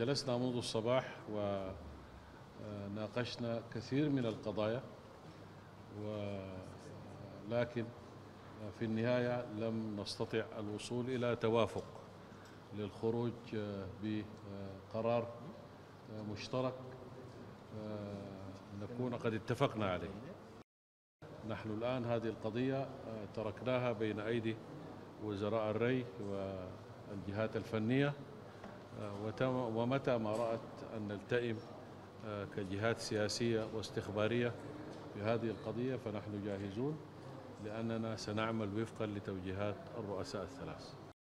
جلسنا منذ الصباح وناقشنا كثير من القضايا ولكن في النهاية لم نستطع الوصول إلى توافق للخروج بقرار مشترك نكون قد اتفقنا عليه. نحن الآن هذه القضية تركناها بين أيدي وزراء الري والجهات الفنية. ومتى ما رأت أن نلتئم كجهات سياسية واستخبارية بهذه القضية فنحن جاهزون لأننا سنعمل وفقا لتوجيهات الرؤساء الثلاث.